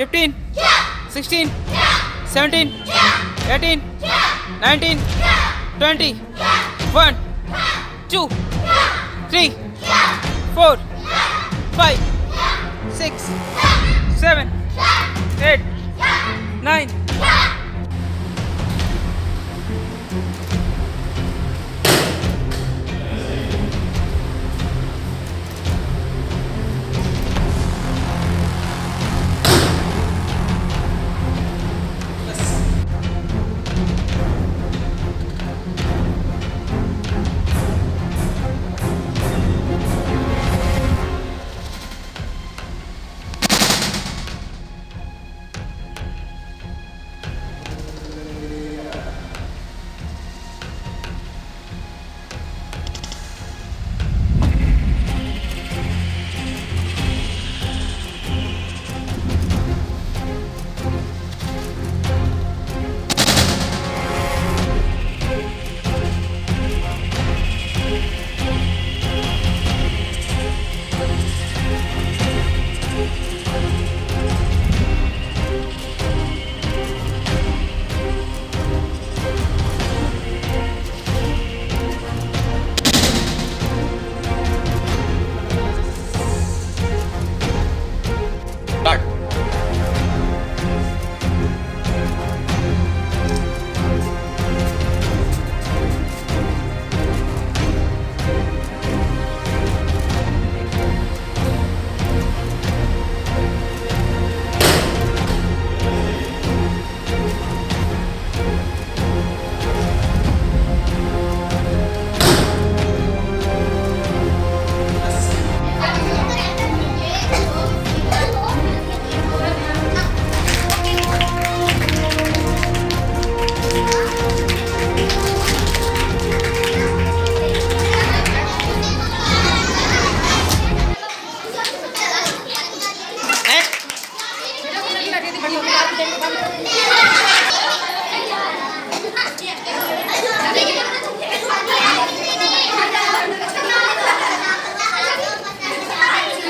15 yeah. 16 yeah. 17 yeah. 18 yeah. 19 yeah. 20 yeah. 1 yeah. 2 yeah. 3 yeah. 4 yeah. 5 yeah. 6 yeah. 7 yeah. 8